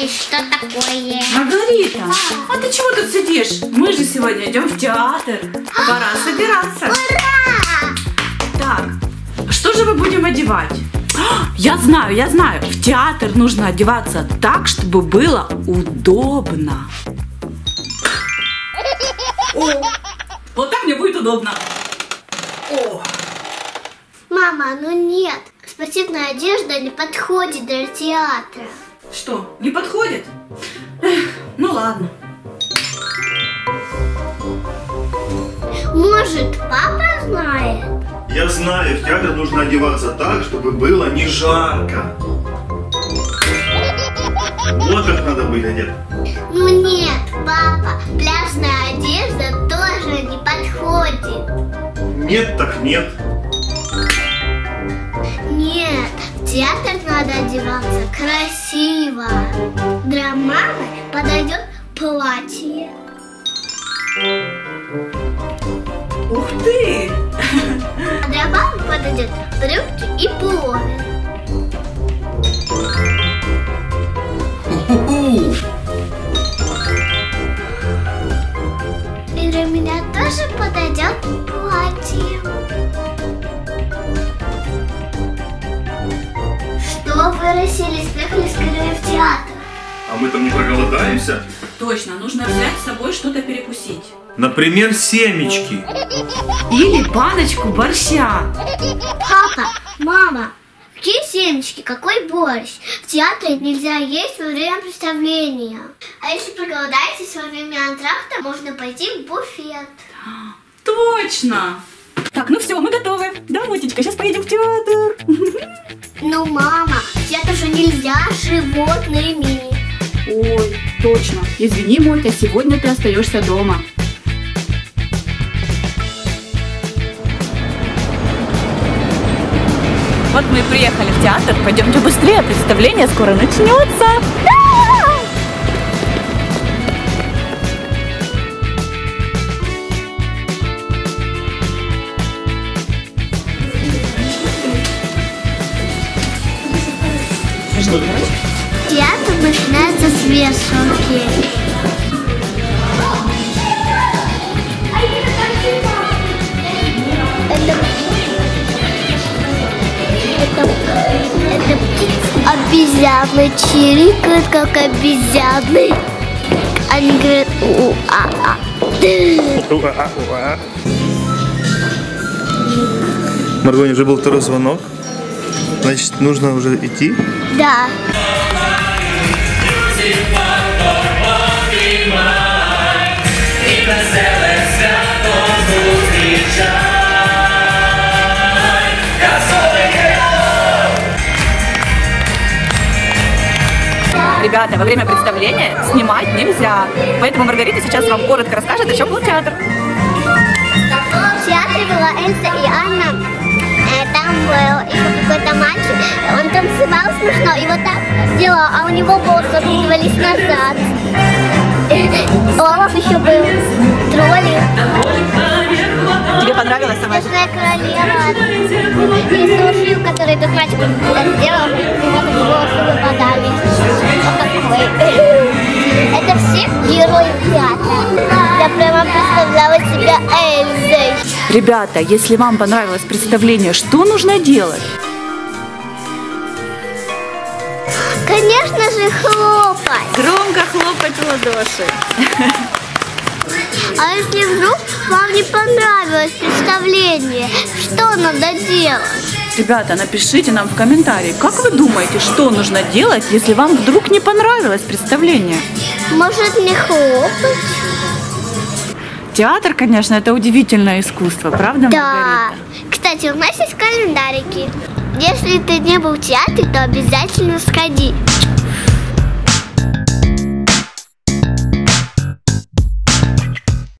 знаешь, что такое. Маргарита, а ты чего тут сидишь? Мы же сегодня идем в театр. Пора собираться. Ура! Так, что же мы будем одевать? А, Я знаю, я знаю. В театр нужно одеваться так, чтобы было удобно. О, вот так мне будет удобно. О, Мама, ну нет. Спортивная одежда не подходит для театра. Что, не подходит? Эх, ну ладно. Может, папа знает? Я знаю, в театр нужно одеваться так, чтобы было не жарко. Вот как надо быть одет. Ну нет, папа, пляжная одежда тоже не подходит. Нет так нет. Театр надо одеваться красиво. Для мамы подойдет платье. Ух ты! А для папы подойдет брюки и пуловер. И для меня тоже подойдет платье. Что вы расселись, приехали скорее в театр? А мы там не проголодаемся? Точно, нужно взять с собой что-то перекусить. Например, семечки. Или баночку борща. Папа, мама, какие семечки, какой борщ? В театре нельзя есть во время представления. А если проголодаетесь во время антракта, можно пойти в буфет. Точно! Так, ну все, мы готовы. Да, Мотечка, сейчас поедем в театр. Ну, мама, театр же нельзя с животными. Ой, точно. Извини, Мотя, сегодня ты остаешься дома. Вот мы и приехали в театр. Пойдемте быстрее, представление скоро начнется. Театр начинается с вешалки. Это, это, это птица обезьяны чирикают, как обезьяны. Они говорят у а а Маргоне, уже был второй звонок. Значит, нужно уже идти. Да. Ребята, во время представления снимать нельзя. Поэтому Маргарита сейчас вам коротко расскажет, о чем был театр. В театре была Эльза и Анна. Э, Там был еще какой-то мальчик. Он танцевал смешно и вот так делал, а у него волосы откидывались назад. Олаф еще был. Тролли. Тебе понравилось самое? Снежная королева. И слушаю, который этот мальчик сделал, Ребята, если вам понравилось представление, что нужно делать? Конечно же, хлопать. Громко хлопать в ладоши. А если вдруг вам не понравилось представление, что надо делать? Ребята, напишите нам в комментарии, как вы думаете, что нужно делать, если вам вдруг не понравилось представление? Может не хлопать? Театр, конечно, это удивительное искусство, правда, Да. Маргарита? Кстати, у нас есть календарики. Если ты не был в театре, то обязательно сходи.